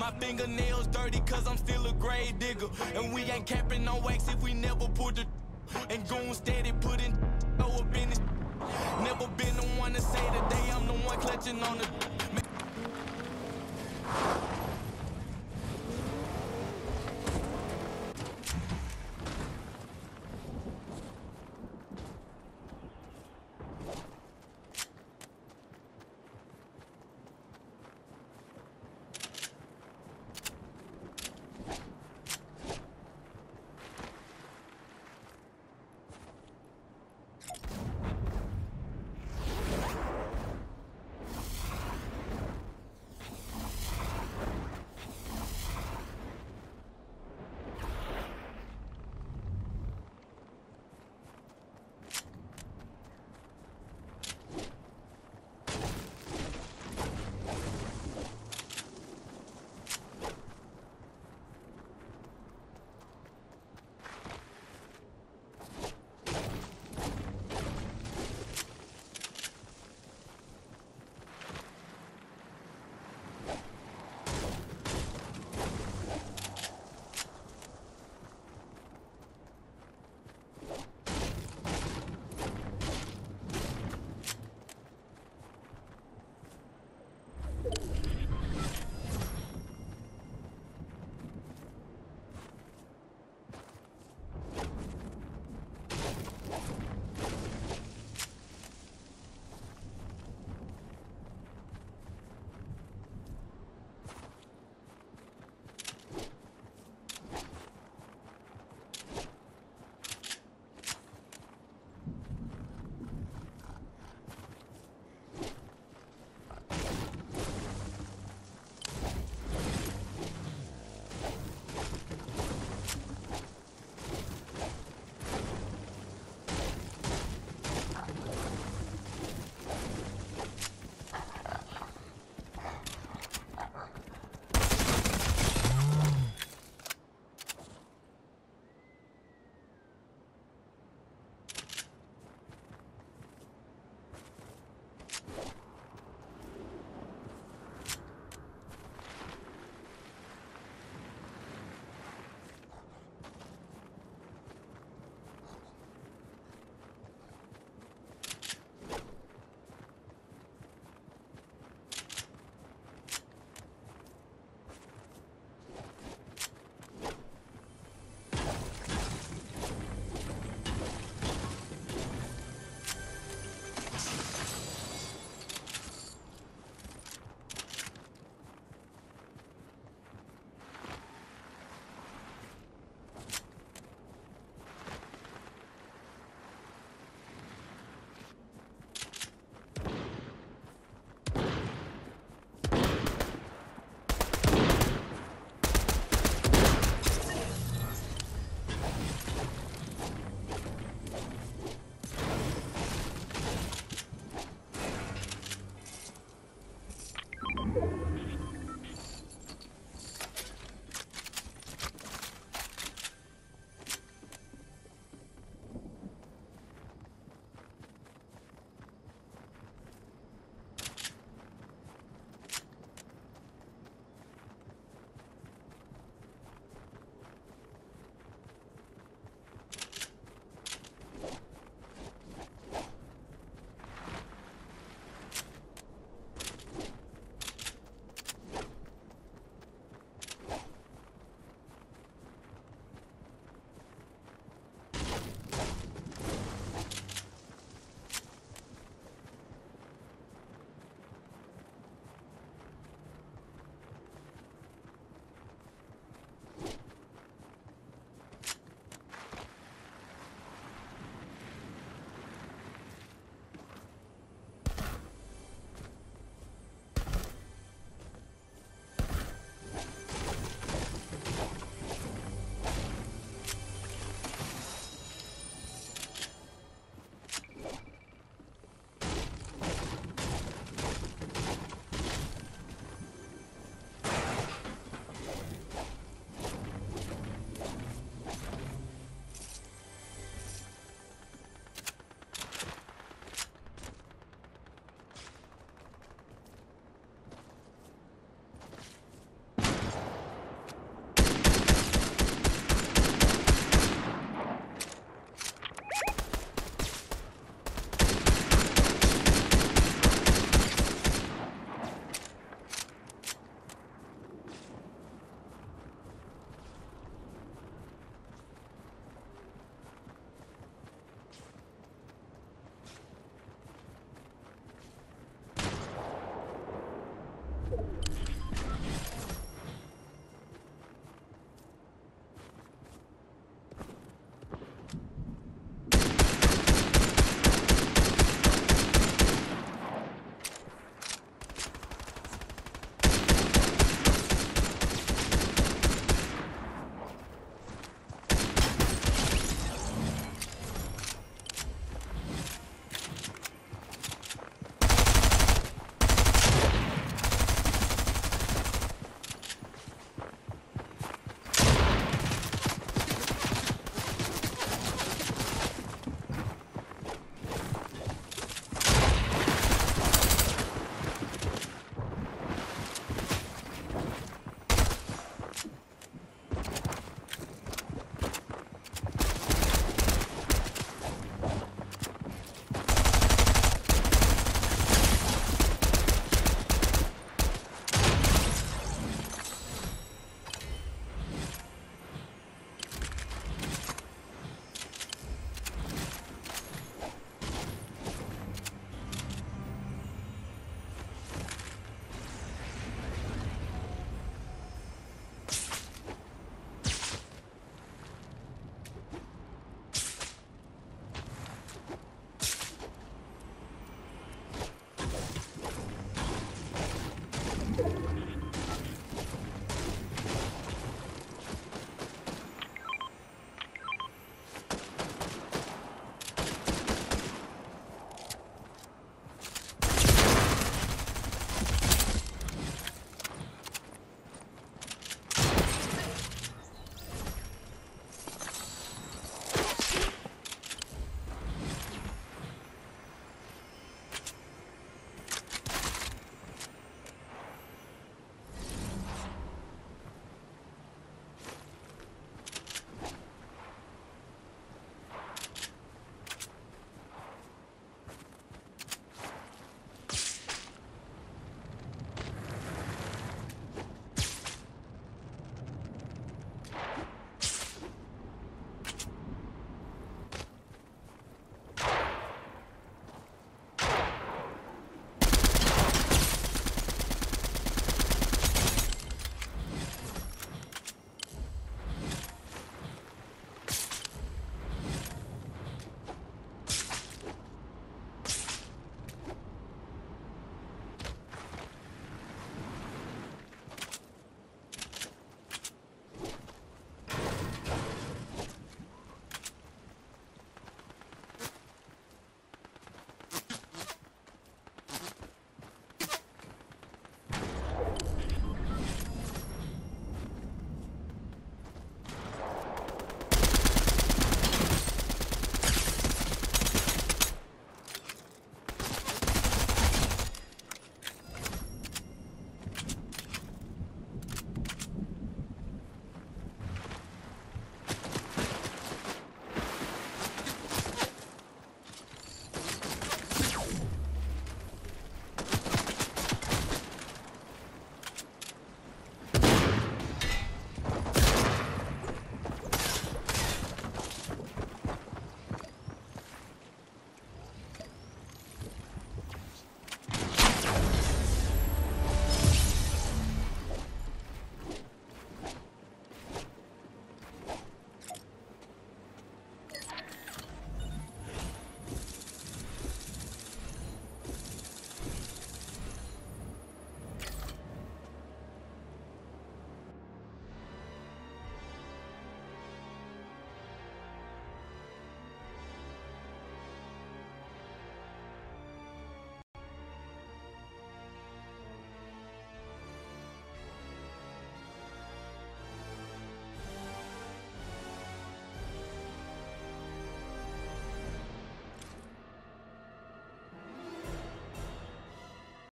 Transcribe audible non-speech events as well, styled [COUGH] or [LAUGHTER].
My fingernails dirty cause I'm still a grave digger. And we ain't capping no wax if we never put the. And goon steady putting [LAUGHS] up in this. [LAUGHS] Never been the one to say today I'm the one clutching on the.